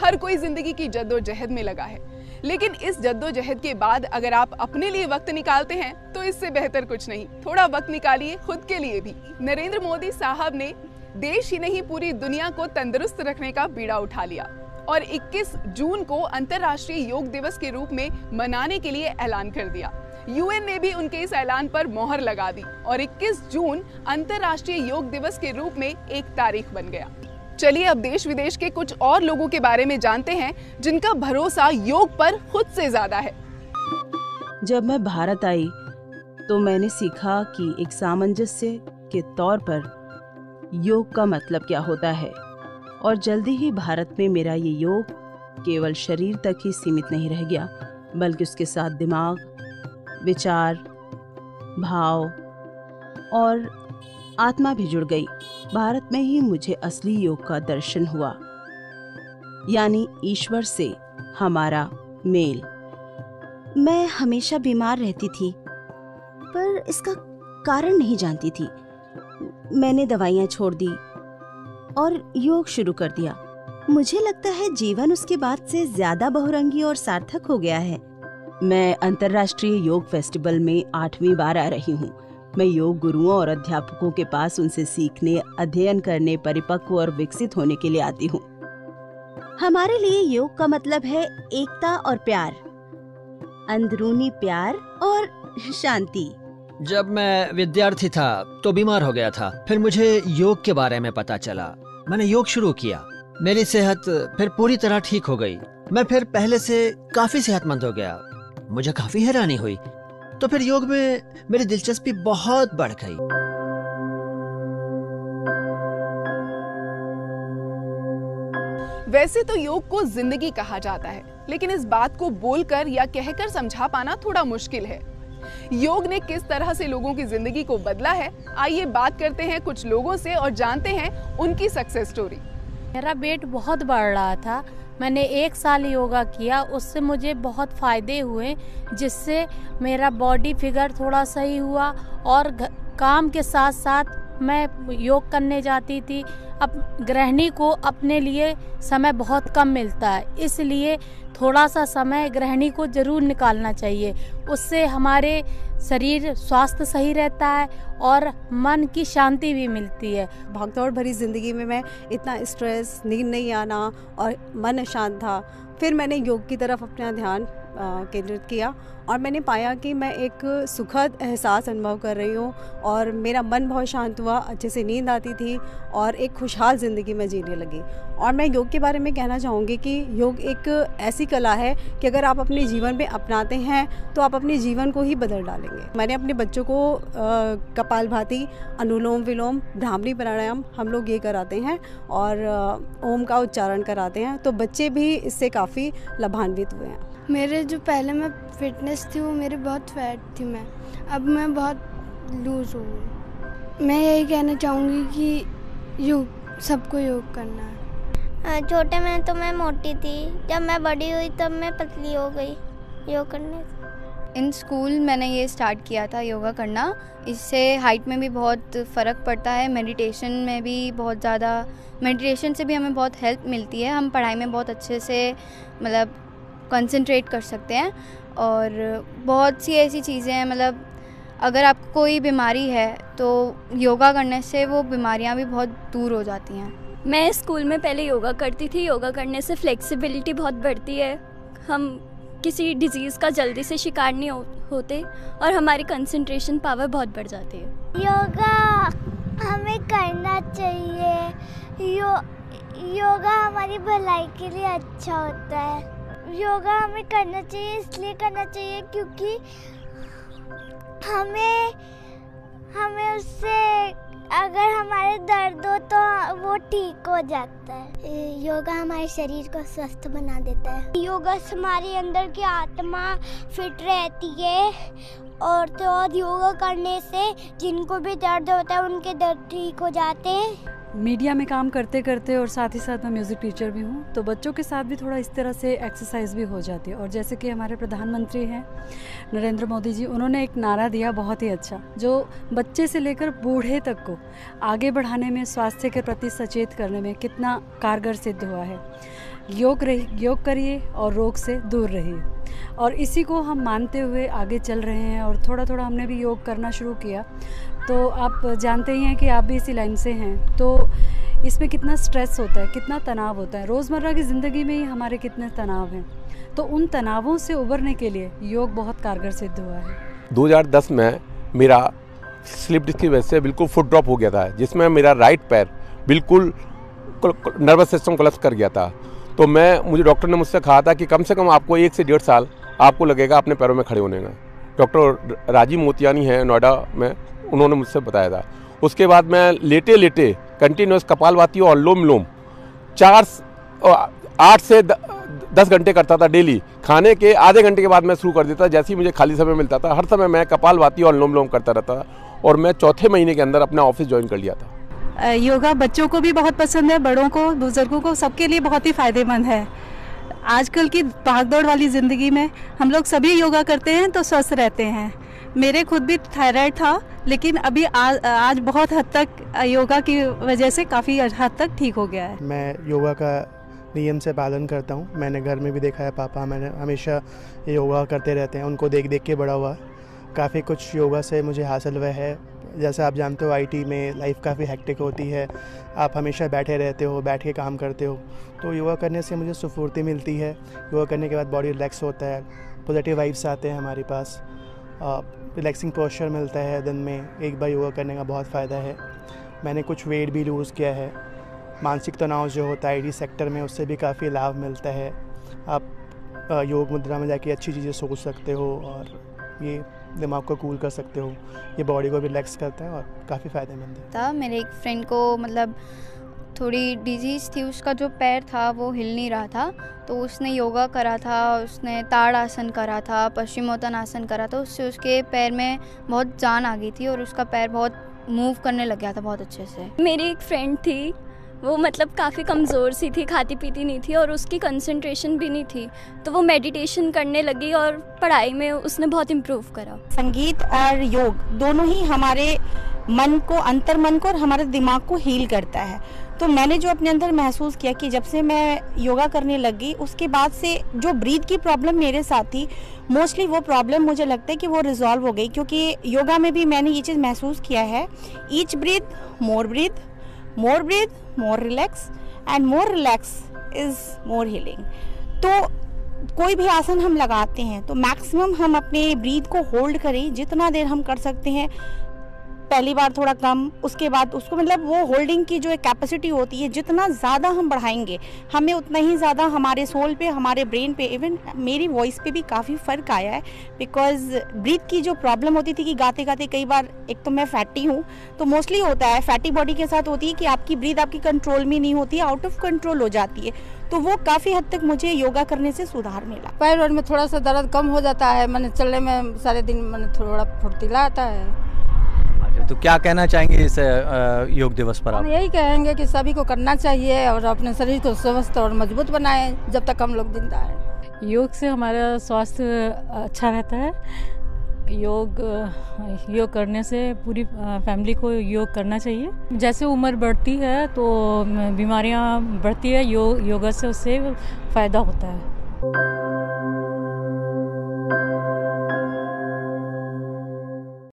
हर कोई ज़िंदगी की जद्दोजहद में लगा है। लेकिन इस जद्दोजहद के बाद अगर आप अपने लिए वक्त निकालते हैं तो इससे बेहतर कुछ नहीं। थोड़ा वक्त निकालिए खुद के लिए भी। नरेंद्र मोदी साहब ने देश ही नहीं, पूरी दुनिया को तंदुरुस्त रखने का बीड़ा उठा लिया और 21 जून को अंतर्राष्ट्रीय योग दिवस के रूप में मनाने के लिए ऐलान कर दिया। यूएन ने भी उनके इस ऐलान पर मोहर लगा दी और 21 जून अंतर्राष्ट्रीय योग दिवस के रूप में एक तारीख बन गया। चलिए अब देश विदेश के कुछ और लोगों के बारे में जानते हैं, जिनका भरोसा योग पर खुद से ज़्यादा है। जब मैं भारत आई तो मैंने सीखा कि एक सामंजस्य के तौर पर योग का मतलब क्या होता है, और जल्दी ही भारत में मेरा ये योग केवल शरीर तक ही सीमित नहीं रह गया, बल्कि उसके साथ दिमाग, विचार, भाव और आत्मा भी जुड़ गई। भारत में ही मुझे असली योग का दर्शन हुआ। यानी ईश्वर से हमारा मेल। मैं हमेशा बीमार रहती थी, पर इसका कारण नहीं जानती थी। मैंने दवाइयाँ छोड़ दी और योग शुरू कर दिया। मुझे लगता है जीवन उसके बाद से ज़्यादा बहुरंगी और सार्थक हो गया है। मैं अंतर्राष्ट्रीय योग फेस्टिवल में आठवीं बार आ रही हूँ। मैं योग गुरुओं और अध्यापकों के पास उनसे सीखने अध्ययन करने परिपक्व और विकसित होने के लिए आती हूँ। हमारे लिए योग का मतलब है एकता और प्यार अंदरूनी प्यार और शांति। जब मैं विद्यार्थी था तो बीमार हो गया था। फिर मुझे योग के बारे में पता चला। मैंने योग शुरू किया। मेरी सेहत फिर पूरी तरह ठीक हो गई। मैं फिर पहले से काफ़ी सेहतमंद हो गया। मुझे काफ़ी हैरानी हुई तो फिर योग में मेरी दिलचस्पी बहुत बढ़ गई। वैसे तो योग को ज़िंदगी कहा जाता है लेकिन इस बात को बोलकर या कहकर समझा पाना थोड़ा मुश्किल है। योग ने किस तरह से लोगों की ज़िंदगी को बदला है आइए बात करते हैं कुछ लोगों से और जानते हैं उनकी सक्सेस स्टोरी मेरा वेट बहुत बढ़ रहा था मैंने एक साल योगा किया, उससे मुझे बहुत फ़ायदे हुए, जिससे मेरा बॉडी फिगर थोड़ा सही हुआ और काम के साथ साथ मैं योग करने जाती थी। अब गृहिणी को अपने लिए समय बहुत कम मिलता है, इसलिए थोड़ा सा समय गृहिणी को ज़रूर निकालना चाहिए। उससे हमारे शरीर स्वास्थ्य सही रहता है और मन की शांति भी मिलती है। भागदौड़ भरी ज़िंदगी में मैं इतना स्ट्रेस नींद नहीं आना और मन शांत था। फिर मैंने योग की तरफ़ अपना ध्यान केंद्रित किया और मैंने पाया कि मैं एक सुखद एहसास अनुभव कर रही हूँ और मेरा मन बहुत शांत हुआ, अच्छे से नींद आती थी और एक खुशहाल ज़िंदगी में जीने लगी। और मैं योग के बारे में कहना चाहूँगी कि योग एक ऐसी कला है कि अगर आप अपने जीवन में अपनाते हैं तो आप अपने जीवन को ही बदल डालेंगे। मैंने अपने बच्चों को कपाल भाती, अनुलोम विलोम भ्रामरी प्राणायाम हम लोग ये कराते हैं और ओम का उच्चारण कराते हैं तो बच्चे भी इससे काफ़ी लाभान्वित हुए हैं। मेरे जो पहले मैं फिटनेस थी वो मेरी बहुत फैट थी मैं। अब मैं बहुत लूज़ हो गई। मैं यही कहना चाहूँगी कि योग सबको योग करना है। छोटे में तो मैं मोटी थी। जब मैं बड़ी हुई तब मैं पतली हो गई योग करने से। इन स्कूल मैंने ये स्टार्ट किया था योगा करना। इससे हाइट में भी बहुत फ़र्क पड़ता है मेडिटेशन में भी बहुत ज़्यादा मेडिटेशन से भी हमें बहुत हेल्प मिलती है। हम पढ़ाई में बहुत अच्छे से मतलब कंसंट्रेट कर सकते हैं और बहुत सी ऐसी चीज़ें हैं मतलब अगर आपको कोई बीमारी है तो योगा करने से वो बीमारियाँ भी बहुत दूर हो जाती हैं। मैं स्कूल में पहले योगा करती थी योगा करने से फ्लेक्सिबिलिटी बहुत बढ़ती है। हम किसी डिज़ीज़ का जल्दी से शिकार नहीं हो, होते और हमारी कंसंट्रेशन पावर बहुत बढ़ जाती है। योगा हमें करना चाहिए। यो, योगा हमारी भलाई के लिए अच्छा होता है। योगा हमें करना चाहिए इसलिए करना चाहिए क्योंकि हमें हमें उससे अगर हमारे दर्द हो तो वो ठीक हो जाता है। योगा हमारे शरीर को स्वस्थ बना देता है। योगा से हमारे अंदर की आत्मा फिट रहती है और तो और योगा करने से जिनको भी दर्द होता है उनके दर्द ठीक हो जाते हैं। मीडिया में काम करते करते और साथ ही साथ मैं म्यूज़िक टीचर भी हूँ तो बच्चों के साथ भी थोड़ा इस तरह से एक्सरसाइज भी हो जाती है। और जैसे कि हमारे प्रधानमंत्री हैं, नरेंद्र मोदी जी, उन्होंने एक नारा दिया बहुत ही अच्छा जो बच्चे से लेकर बूढ़े तक को आगे बढ़ाने में, स्वास्थ्य के प्रति सचेत करने में कितना कारगर सिद्ध हुआ है। योग रही, योग करिए और रोग से दूर रहिए। और इसी को हम मानते हुए आगे चल रहे हैं और थोड़ा थोड़ा हमने भी योग करना शुरू किया। तो आप जानते ही हैं कि आप भी इसी लाइन से हैं। तो इसमें कितना स्ट्रेस होता है, कितना तनाव होता है? रोज़मर्रा की ज़िंदगी में ही हमारे कितने तनाव हैं? तो उन तनावों से उबरने के लिए योग बहुत कारगर सिद्ध हुआ है। 2010 में मेरा स्लिप डिस्क की वजह से बिल्कुल फुट ड्रॉप हो गया था, जिसमें मेरा राइट पैर बिल्कुल नर्वस सिस्टम कोलैप्स कर गया था। तो मैं, मुझे डॉक्टर ने मुझसे कहा था कि कम से कम आपको एक से डेढ़ साल आपको लगेगा अपने पैरों में खड़े होने का डॉक्टर राजीव मोतियानी हैं नोएडा में। उन्होंने मुझसे बताया था। उसके बाद मैं लेटे लेटे कंटिन्यूस कपालवाती और लोम लोम। चार आठ से द, दस घंटे करता था डेली। खाने के आधे घंटे के बाद मैं शुरू कर देता जैसे ही मुझे खाली समय मिलता था हर समय मैं कपालवाती और लोम लोम करता रहता था और मैं चौथे महीने के अंदर अपना ऑफ़िस ज्वाइन कर लिया था। योगा बच्चों को भी बहुत पसंद है बड़ों को बुज़ुर्गों को सबके लिए बहुत ही फ़ायदेमंद है। आजकल की भागदौड़ वाली ज़िंदगी में हम लोग सभी योगा करते हैं तो स्वस्थ रहते हैं। मेरे खुद भी थायराइड था, लेकिन अभी आज आज बहुत हद तक योगा की वजह से काफ़ी हद तक ठीक हो गया है। मैं योगा का नियम से पालन करता हूँ। मैंने घर में भी देखा है पापा, मैंने हमेशा योगा करते रहते हैं, उनको देख देख के बड़ा हुआ। काफ़ी कुछ योगा से मुझे हासिल हुआ है। जैसे आप जानते हो आईटी में लाइफ काफ़ी हैक्टिक होती है। आप हमेशा बैठे रहते हो, बैठ के काम करते हो। तो योगा करने से मुझे सुफूर्ति मिलती है। योगा करने के बाद बॉडी रिलैक्स होता है। पॉजिटिव वाइब्स आते हैं हमारे पास। रिलैक्सिंग पोस्चर मिलता है दिन में, एक बार योगा करने का बहुत फ़ायदा है। मैंने कुछ वेट भी लूज़ किया है। मानसिक तनाव जो होता है आईटी सेक्टर में, उससे भी काफ़ी लाभ मिलता है। आप योग मुद्रा में जाके अच्छी चीज़ें सोच सकते हो और ये दिमाग को कूल कर सकते हो। ये बॉडी को रिलैक्स करता है और काफ़ी फ़ायदेमंद है। मेरे एक फ्रेंड को मतलब थोड़ी डिज़ीज़ थी उसका जो पैर था वो हिल नहीं रहा था। तो उसने योगा करा था उसने ताड़ आसन करा था पश्चिमोत्तन आसन करा था उससे उसके पैर में बहुत जान आ गई थी और उसका पैर बहुत मूव करने लग गया था बहुत अच्छे से। मेरी एक फ्रेंड थी वो मतलब काफ़ी कमज़ोर सी थी खाती पीती नहीं थी और उसकी कंसंट्रेशन भी नहीं थी। तो वो मेडिटेशन करने लगी और पढ़ाई में उसने बहुत इम्प्रूव करा। संगीत और योग दोनों ही हमारे मन को अंतर मन को और हमारे दिमाग को हील करता है। तो मैंने जो अपने अंदर महसूस किया कि जब से मैं योगा करने लगी उसके बाद से जो ब्रीथ की प्रॉब्लम मेरे साथ थी मोस्टली वो प्रॉब्लम मुझे लगता है कि वो रिजॉल्व हो गई, क्योंकि योगा में भी मैंने ये चीज़ महसूस किया है। Each breath more breath more breath more relax and more relax is more healing तो कोई भी आसन हम लगाते हैं तो मैक्सिमम हम अपने ब्रीथ को होल्ड करें, जितना देर हम कर सकते हैं पहली बार थोड़ा कम, उसके बाद उसको मतलब वो होल्डिंग की जो एक कैपेसिटी होती है, जितना ज़्यादा हम बढ़ाएँगे, हमें उतना ही ज़्यादा हमारे सोल पे, हमारे ब्रेन पे इवन मेरी वॉइस पे भी काफ़ी फ़र्क आया है बिकॉज़ ब्रीथ की जो प्रॉब्लम होती थी कि गाते गाते कई बार, एक तो मैं फैटी हूँ तो मोस्टली होता है फैटी बॉडी के साथ होती है कि आपकी ब्रीथ आपकी कंट्रोल में नहीं होती आउट ऑफ़ कंट्रोल हो जाती है तो वो काफ़ी हद तक मुझे योगा करने से सुधार मिला। पैर में थोड़ा सा दर्द कम हो जाता है, मैंने चलने में सारे दिन मैंने थोड़ा फुर्तीला आता है। तो क्या कहना चाहेंगे इस योग दिवस पर आप? हम यही कहेंगे कि सभी को करना चाहिए और अपने शरीर को स्वस्थ और मज़बूत बनाए जब तक हम लोग ज़िंदा हैं। योग से हमारा स्वास्थ्य अच्छा रहता है। योग योग करने से पूरी फैमिली को योग करना चाहिए। जैसे उम्र बढ़ती है तो बीमारियाँ बढ़ती है योग योगा से उससे फ़ायदा होता है।